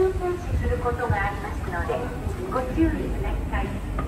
急停止することがありますのでご注意ください。